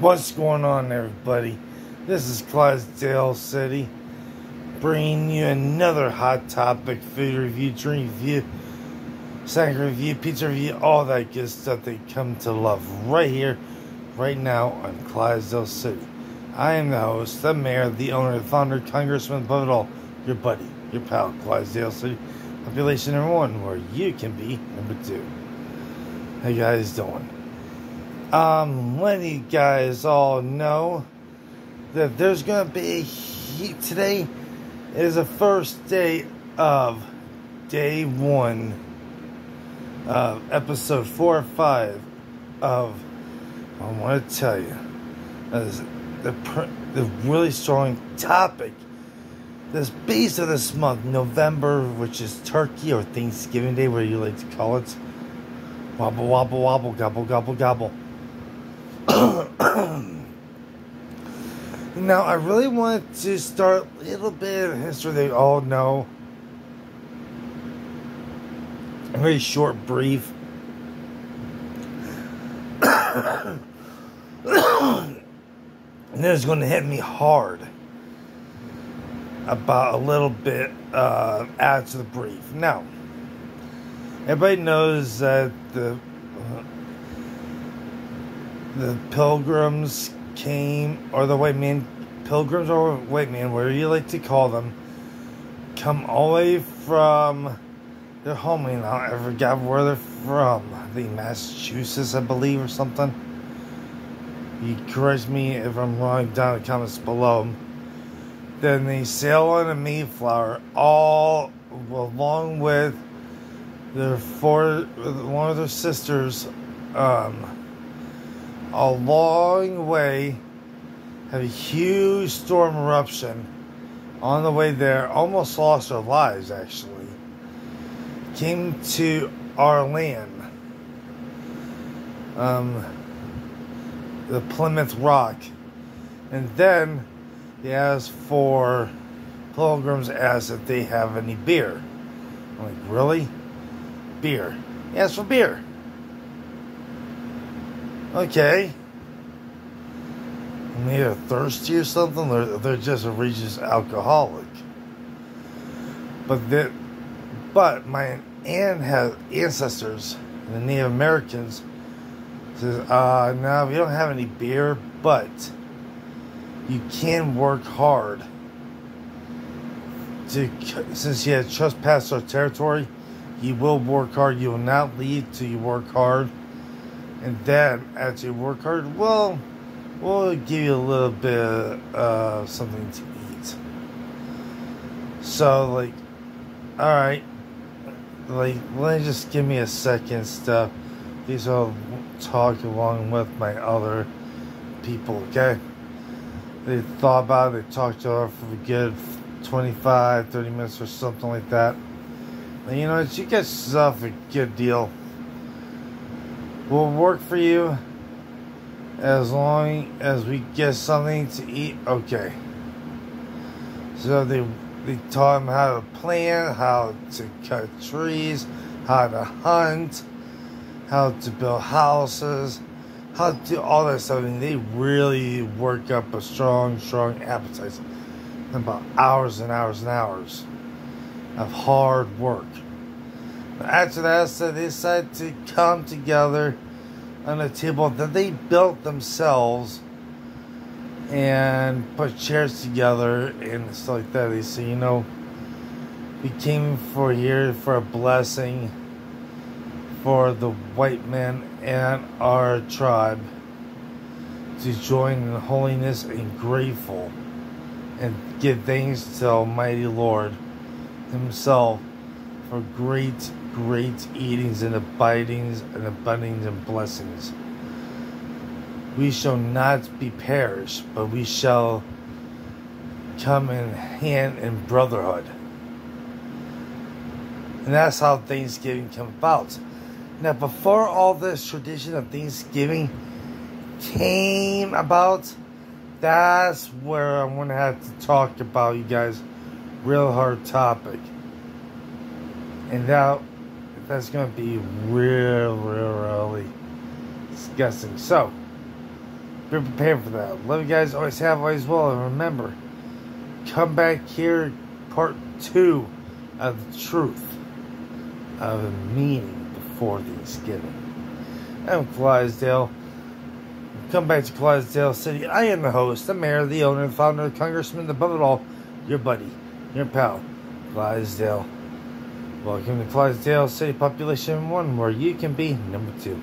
What's going on, everybody? This is Clydesdale City, bringing you another hot topic food review, drink review, snack review, pizza review, all that good stuff that come to love right here, right now on Clydesdale City. I am the host, the mayor, the owner, the founder, congressman, above it all, your buddy, your pal, Clydesdale City, population number one, where you can be number two. How you guys doing? Um, letting you guys all know that there's gonna be a heat today is the first day of day one of episode four or five of I want to tell you is the the really strong topic. This beast of this month November which is Turkey or Thanksgiving Day where you like to call it. Wobble wobble wobble gobble gobble gobble now, I really want to start a little bit of history they all know. A very short, brief. and then it's going to hit me hard about a little bit uh, to the brief. Now, everybody knows that the the pilgrims came, or the white men, pilgrims or white man, whatever you like to call them, come all the way from their homeland. I forgot where they're from. Think Massachusetts, I believe, or something. You correct me if I'm wrong down in the comments below. Then they sail on a Mayflower, all along with their four, one of their sisters. Um, a long way, had a huge storm eruption on the way there, almost lost their lives actually. Came to our land, um, the Plymouth Rock, and then he asked for pilgrims asked if they have any beer. I'm like, really? Beer? He asked for beer. Okay. Maybe they're thirsty or something. They're, they're just a religious alcoholic. But that, but my aunt has ancestors, the Native Americans. Says, uh, no, we don't have any beer, but you can work hard. To since you have trespassed our territory, you will work hard. You will not leave till you work hard and then as you work hard, well, we'll give you a little bit of uh, something to eat. So, like, all right, like, let me just give me a second stuff. These all talk along with my other people, okay? They thought about it, they talked to her for a good 25, 30 minutes or something like that. And you know, she gets yourself a good deal will work for you as long as we get something to eat. Okay. So they they taught him how to plant, how to cut trees, how to hunt, how to build houses, how to do all that stuff. And they really work up a strong, strong appetite. About hours and hours and hours of hard work. After that, so they decided to come together on a table that they built themselves and put chairs together and stuff like that. They say, you know, we came for here for a blessing for the white man and our tribe to join in holiness and grateful and give thanks to Almighty Lord Himself for great, great eatings and abidings and abundance and blessings. We shall not be perished, but we shall come in hand in brotherhood. And that's how Thanksgiving came about. Now, before all this tradition of Thanksgiving came about, that's where I'm going to have to talk about, you guys, real hard topic. And now that's going to be real, real, really disgusting. So, be prepared for that. Love you guys. Always have, always will. And remember, come back here, part two of the truth of meaning before Thanksgiving. I'm Clydesdale. Come back to Clydesdale City. I am the host, the mayor, the owner, the founder, the congressman, above it all, your buddy, your pal, Clydesdale. Welcome to Clydesdale City Population 1, where you can be number 2.